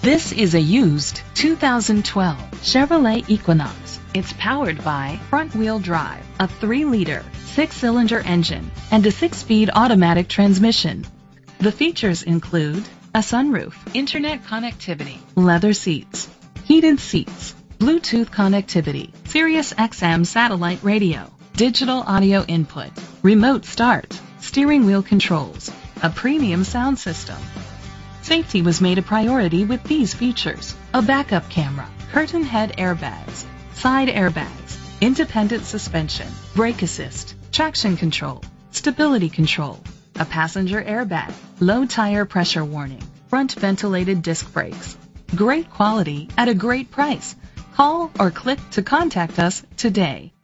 This is a used 2012 Chevrolet Equinox. It's powered by front-wheel drive, a 3-liter, 6-cylinder engine, and a 6-speed automatic transmission. The features include a sunroof, internet connectivity, leather seats, heated seats, Bluetooth connectivity, Sirius XM satellite radio, digital audio input, remote start, steering wheel controls, a premium sound system. Safety was made a priority with these features. A backup camera, curtain head airbags, side airbags, independent suspension, brake assist, traction control, stability control, a passenger airbag, low tire pressure warning, front ventilated disc brakes. Great quality at a great price. Call or click to contact us today.